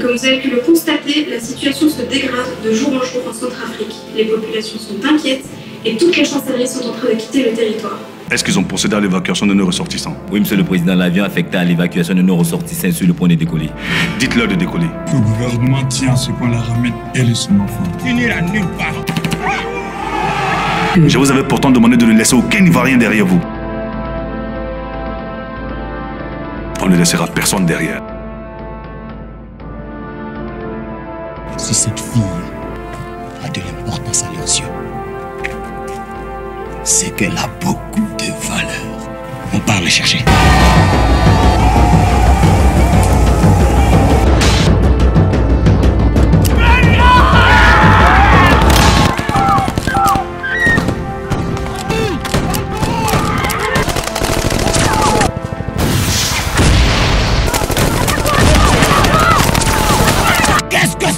Comme vous avez pu le constater, la situation se dégrade de jour en jour en Centrafrique. Les populations sont inquiètes et toutes les chancelleries sont en train de quitter le territoire. Est-ce qu'ils ont procédé à l'évacuation de nos ressortissants? Oui, monsieur le président, l'avion affecté à l'évacuation de nos ressortissants sur le point de décoller. Dites-leur de décoller. Le gouvernement tient à ce qu'on la ramène, elle et son enfant. Tu n'iras nulle part. Je vous avais pourtant demandé de ne laisser aucun Ivoirien derrière vous. On ne laissera personne derrière. Si cette fille a de l'importance à leurs yeux, c'est qu'elle a beaucoup de valeur. On part la chercher.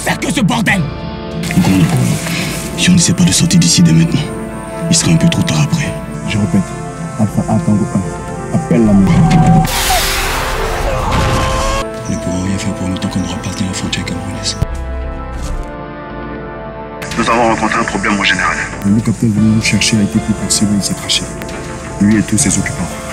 Que c'est que ce bordel si on ne sait pas de sortir d'ici dès maintenant, il sera un peu trop tard après. Je répète, Alpha A Tango 1, appelle la maison. Nous ne pourrons rien faire pour nous tant qu'on n'aura pas atteint la frontière camerounaise. Nous avons rencontré un problème au général. Le capitaine venu nous chercher a été pris pour cible et il s'est craché. Lui et tous ses occupants.